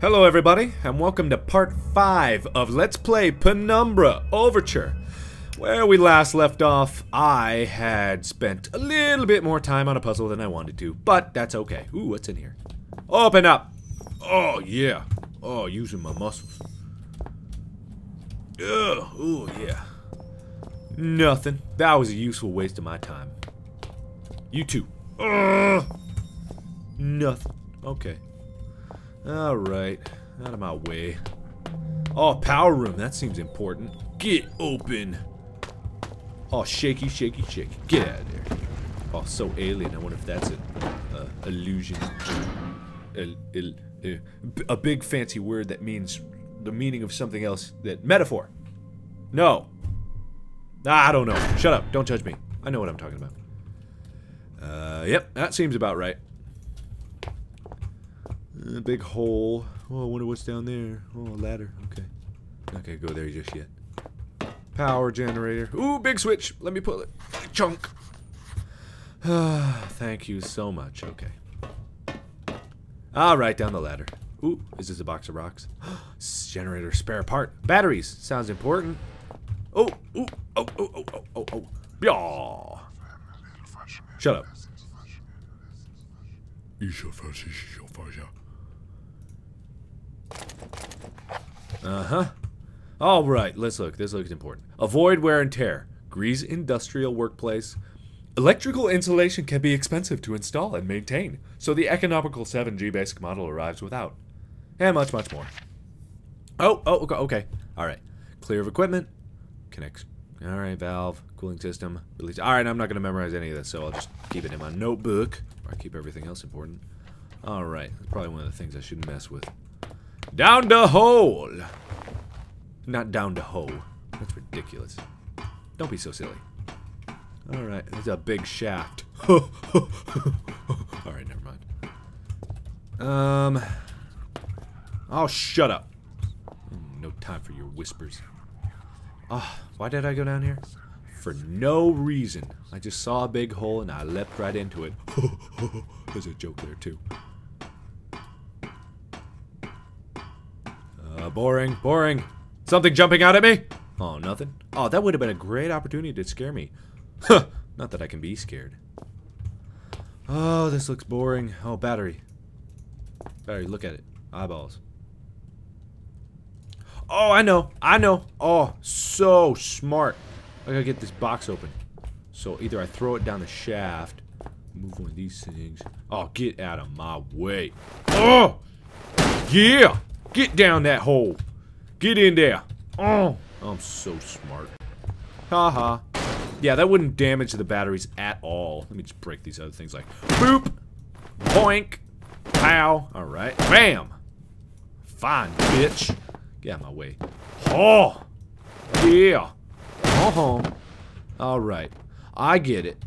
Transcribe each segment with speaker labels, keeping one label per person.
Speaker 1: Hello, everybody, and welcome to part 5 of Let's Play Penumbra Overture. Where we last left off, I had spent a little bit more time on a puzzle than I wanted to, but that's okay. Ooh, what's in here? Open up! Oh, yeah. Oh, using my muscles. Ugh, ooh, yeah. Nothing. That was a useful waste of my time. You too. Ugh. Nothing. Okay. Alright. Out of my way. Oh, power room. That seems important. Get open. Oh, shaky, shaky, shaky. Get out of there. Oh, so alien. I wonder if that's an uh, illusion. Il, il, uh, a big fancy word that means the meaning of something else. That metaphor. No. Ah, I don't know. Shut up. Don't judge me. I know what I'm talking about. Uh, yep, that seems about right. A big hole. Oh, I wonder what's down there. Oh, a ladder. Okay. Not gonna go there just yet. Power generator. Ooh, big switch. Let me pull it. Chunk. Thank you so much. Okay. All right, down the ladder. Ooh, is this a box of rocks? generator spare part. Batteries. Sounds important. Oh, ooh, oh, oh, oh, oh, oh, oh. Yeah. Shut up. Uh-huh. All right, let's look. This looks important. Avoid wear and tear. Grease industrial workplace. Electrical insulation can be expensive to install and maintain, so the economical 7G basic model arrives without. And much, much more. Oh, oh, okay, okay. All right. Clear of equipment. Connects. All right, valve, cooling system, release. All right, I'm not going to memorize any of this, so I'll just keep it in my notebook, I keep everything else important. All right, that's probably one of the things I shouldn't mess with. Down the hole. Not down the hole. That's ridiculous. Don't be so silly. All right, there's a big shaft. All right, never mind. Um. Oh, shut up. Mm, No time for your whispers. Ah, why did I go down here? For no reason. I just saw a big hole and I leapt right into it. There's a joke there too. Uh, boring, boring. Something jumping out at me? Oh, nothing. Oh, that would have been a great opportunity to scare me. Huh, not that I can be scared. Oh, this looks boring. Oh, battery. Battery, look at it. Eyeballs. Oh, I know. I know. Oh, so smart. I gotta get this box open. So either I throw it down the shaft, move one of these things. Oh, get out of my way. Oh! Yeah! Get down that hole. Get in there. Oh! I'm so smart. Haha. Yeah, that wouldn't damage the batteries at all. Let me just break these other things like boop, boink, pow. All right, bam. Fine, bitch. Get out of my way. Oh, yeah. Uh-huh. All right, I get it.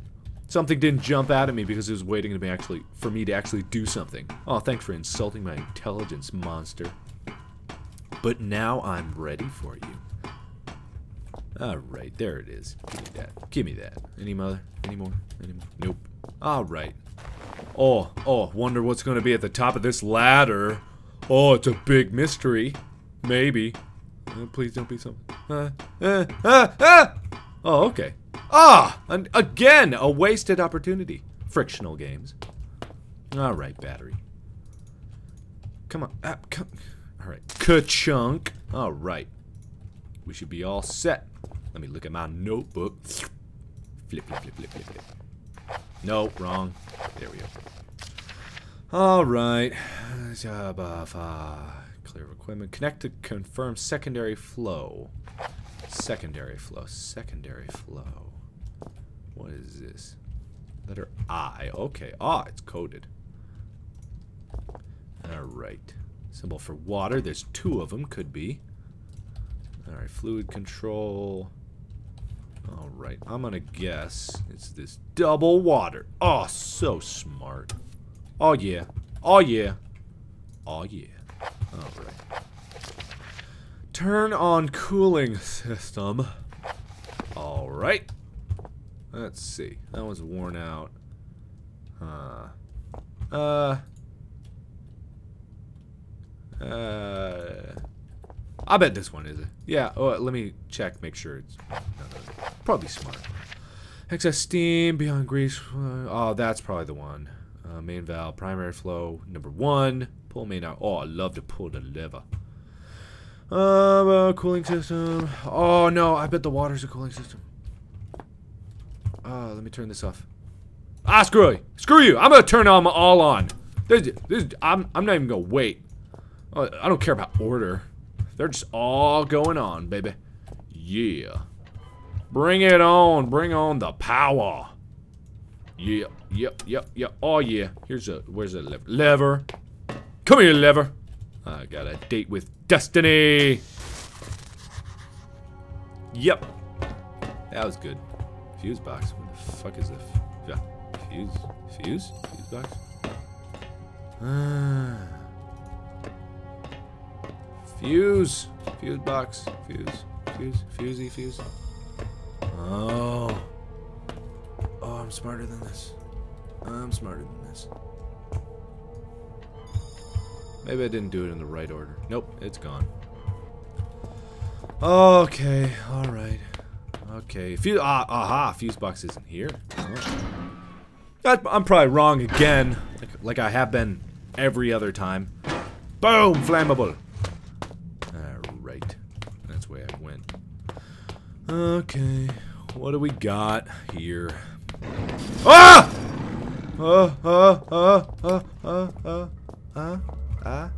Speaker 1: Something didn't jump out at me because it was waiting to be actually for me to actually do something. Oh, thanks for insulting my intelligence, monster. But now I'm ready for you. Alright, there it is. Give me that. Give me that. Any mother? Any more? Any more? Nope. Alright. Oh, oh, wonder what's gonna be at the top of this ladder. Oh, it's a big mystery. Maybe. Uh, please don't be something. Uh, uh, uh, uh! Oh, okay. Ah! An, again, a wasted opportunity. Frictional games. Alright, battery. Come on. Uh, come. Alright. Ka-chunk. Alright. We should be all set. Let me look at my notebook. Flip, flip, flip, flip, flip, flip. No, wrong. There we go. All right. Clear of equipment. Connect to confirm secondary flow. Secondary flow. Secondary flow. What is this? Letter I. Okay. Ah, it's coded. All right. Symbol for water. There's two of them. Could be. Alright, fluid control. Alright, I'm gonna guess it's this double water. Oh, so smart. Oh, yeah. Oh, yeah. Oh, yeah. Alright. Turn on cooling system. Alright. Let's see. That one's worn out. Huh. Uh. Uh, I bet this one is it. Yeah. Oh, let me check. Make sure it's probably smart. Excess steam beyond grease. Uh, oh, that's probably the one. Uh, main valve, primary flow, number one. Pull main out. Oh, I love to pull the lever. Um, uh, cooling system. Oh no, I bet the water's a cooling system. Uh, let me turn this off. Ah, screw you. Screw you. I'm gonna turn them all on. This, this, I'm, I'm not even gonna wait. I don't care about order. They're just all going on, baby. Yeah. Bring it on. Bring on the power. Yeah, yep, yep, yep. Oh, yeah. Here's a, where's the lever? Lever. Come here, lever. I got a date with destiny. Yep. That was good. Fuse box. What the fuck is this? Yeah. Fuse? Fuse? Fuse box? Ah. Fuse. Fuse box. Fuse. Fuse. Fusey. Fuse. Oh. Oh, I'm smarter than this. I'm smarter than this. Maybe I didn't do it in the right order. Nope, it's gone. Okay, alright. Okay. Fuse, ah, aha, fuse box isn't here. Oh. I'm probably wrong again, like, like I have been every other time. Boom, flammable. Okay. What do we got here? Ah! Uh, uh, uh, uh, uh, uh, uh, uh,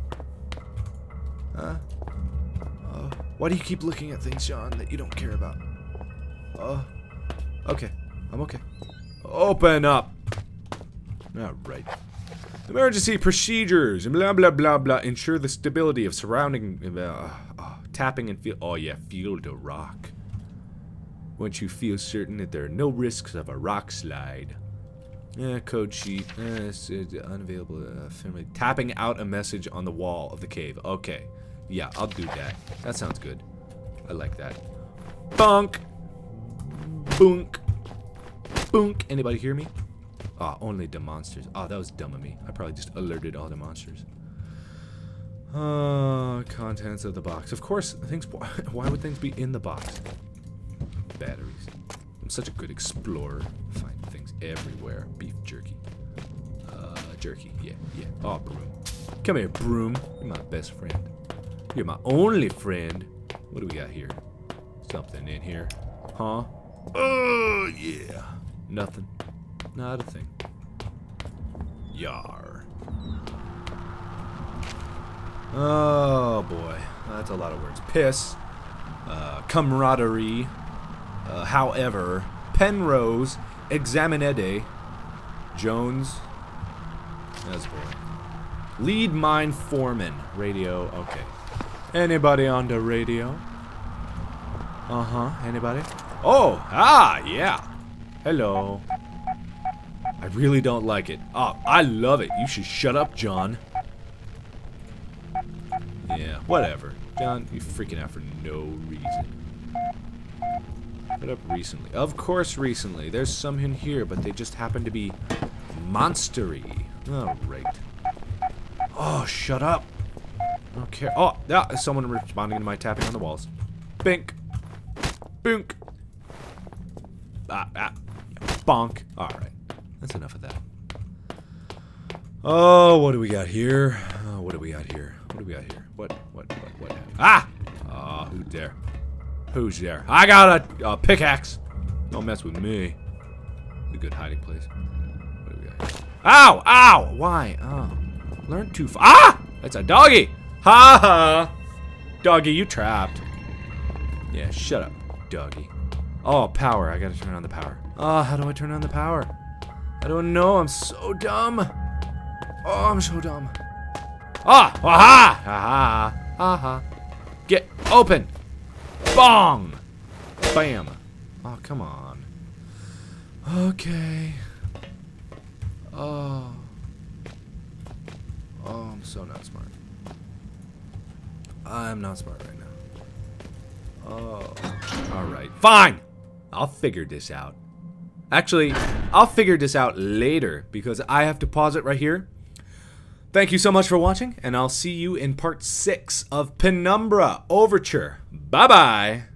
Speaker 1: uh, uh. Why do you keep looking at things, Sean, that you don't care about? Uh, okay. I'm okay. Open up. Alright. Emergency procedures blah blah blah blah ensure the stability of surrounding uh, uh, tapping and feel. Oh yeah, feel the rock. Once you feel certain that there are no risks of a rock slide. Yeah, code sheet. Eh, it's, it's unavailable. Uh. Tapping out a message on the wall of the cave. Okay. Yeah, I'll do that. That sounds good. I like that. Bunk. Bunk. Bunk. Anybody hear me? Ah, oh, only the monsters. Oh, that was dumb of me. I probably just alerted all the monsters. Uh, contents of the box. Of course, things. Why would things be in the box? Batteries. I'm such a good explorer. Find things everywhere. Beef jerky. Uh, jerky. Yeah, yeah. Oh, broom. Come here, broom. You're my best friend. You're my only friend. What do we got here? Something in here. Huh? Oh, yeah. Nothing. Not a thing. Yar. Oh, boy. That's a lot of words. Piss. Uh, camaraderie. Uh, however. Penrose. Examinede. Jones. That's boring. Lead mine foreman. Radio. Okay. Anybody on the radio? Uh-huh. Anybody? Oh! Ah! Yeah! Hello. I really don't like it. Oh, I love it. You should shut up, John. Yeah, whatever. John, you freaking out for no reason. Shut up recently. Of course recently. There's some in here, but they just happen to be monstery. Alright. Oh, shut up. Don't care. Oh, yeah, someone responding to my tapping on the walls. Bink. Boonk. Ah, ah. Bonk. Alright. That's enough of that. Oh, what do we got here? Oh, what do we got here? What do we got here? What, what, what, what? Ah! Ah, oh, who dare? Who's there? I got a, a pickaxe. Don't mess with me. A good hiding place. Ow! Ow! Why? Oh. Learn to Ah! That's a doggy! Ha ha! Doggy, you trapped. Yeah, shut up, doggy. Oh, power. I gotta turn on the power. Oh, how do I turn on the power? I don't know. I'm so dumb. Oh, I'm so dumb. Ah! Aha! Aha! Aha! Get open! Bong! Bam! Oh, come on. Okay. Oh. Oh, I'm so not smart. I'm not smart right now. Oh. Alright. Fine! I'll figure this out. Actually, I'll figure this out later because I have to pause it right here. Thank you so much for watching, and I'll see you in part 6 of Penumbra Overture. Bye-bye!